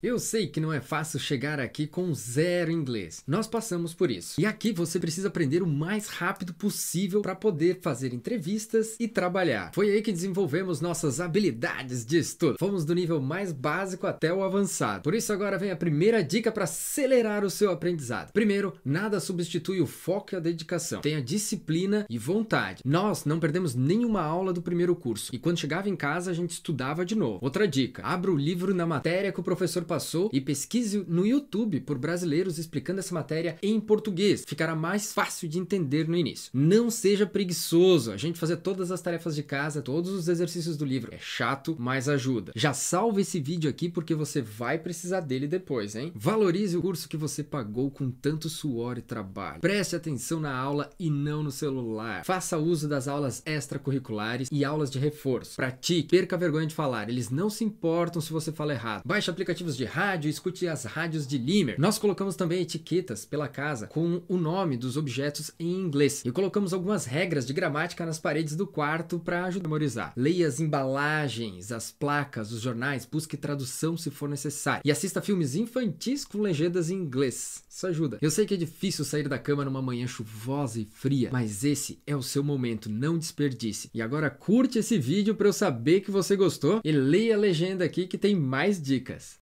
Eu sei que não é fácil chegar aqui com zero inglês. Nós passamos por isso. E aqui você precisa aprender o mais rápido possível para poder fazer entrevistas e trabalhar. Foi aí que desenvolvemos nossas habilidades de estudo. Fomos do nível mais básico até o avançado. Por isso agora vem a primeira dica para acelerar o seu aprendizado. Primeiro, nada substitui o foco e a dedicação. Tenha disciplina e vontade. Nós não perdemos nenhuma aula do primeiro curso e quando chegava em casa a gente estudava de novo. Outra dica: abra o livro na matéria que o professor passou e pesquise no YouTube por brasileiros explicando essa matéria em português. Ficará mais fácil de entender no início. Não seja preguiçoso. A gente fazer todas as tarefas de casa, todos os exercícios do livro. É chato, mas ajuda. Já salve esse vídeo aqui porque você vai precisar dele depois, hein? Valorize o curso que você pagou com tanto suor e trabalho. Preste atenção na aula e não no celular. Faça uso das aulas extracurriculares e aulas de reforço. Pratique, perca a vergonha de falar. Eles não se importam se você fala errado. Baixe aplicativos de rádio, escute as rádios de Limer. Nós colocamos também etiquetas pela casa com o nome dos objetos em inglês e colocamos algumas regras de gramática nas paredes do quarto para ajudar a memorizar. Leia as embalagens, as placas, os jornais, busque tradução se for necessário e assista filmes infantis com legendas em inglês. Isso ajuda. Eu sei que é difícil sair da cama numa manhã chuvosa e fria, mas esse é o seu momento, não desperdice. E agora curte esse vídeo para eu saber que você gostou e leia a legenda aqui que tem mais dicas.